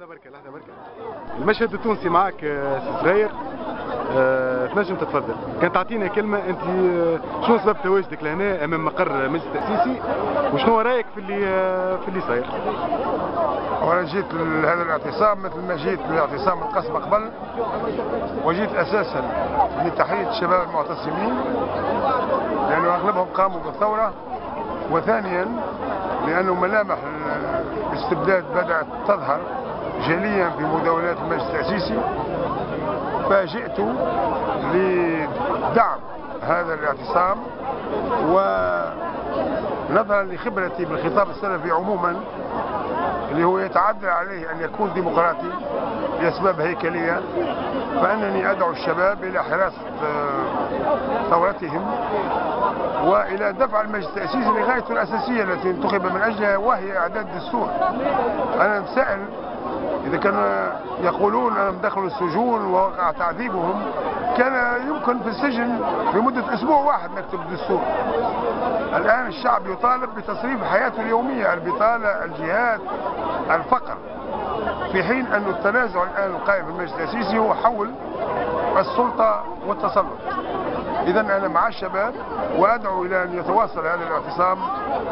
لحظة بركة لحظة بركة. المشهد التونسي معك آه، سي صغير أه تنجم تتفضل. كان تعطينا كلمة أنت آه، شنو سبب تواجدك لهنا أمام مقر مجلس التاسيسي وشنو رأيك في اللي آه، في اللي صاير؟ وأنا جيت لهذا الاعتصام مثل ما جيت لاعتصام القصبة قبل وجيت أساسا لتحية الشباب المعتصمين لأنه أغلبهم قاموا بالثورة وثانيا لأنه ملامح الاستبداد بدأت تظهر. جليا في مداولات المجلس التأسيسي فجئت لدعم هذا الاعتصام ونظرا لخبرتي بالخطاب السلفي عموما اللي هو يتعدى عليه أن يكون ديمقراطي لأسباب هيكلية فأنني أدعو الشباب إلى حراسة آه، ثورتهم وإلى دفع المجلس التأسيسي لغايته الأساسية التي انتخب من أجلها وهي إعداد دستور. أنا مسائل إذا كانوا يقولون أنهم دخلوا السجون ووقع تعذيبهم كان يمكن في السجن في مدة أسبوع واحد نكتب دستور. الآن الشعب يطالب بتصريف حياته اليومية البطالة الجهاد الفقر. في حين أن التنازع الآن القائم في المجلس التأسيسي هو حول السلطة والتسلط. إذا أنا مع الشباب وأدعو إلى أن يتواصل هذا الاعتصام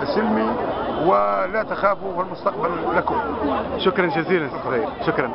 السلمي ولا تخافوا والمستقبل لكم. شكرا جزيلا سي صغير شكرا.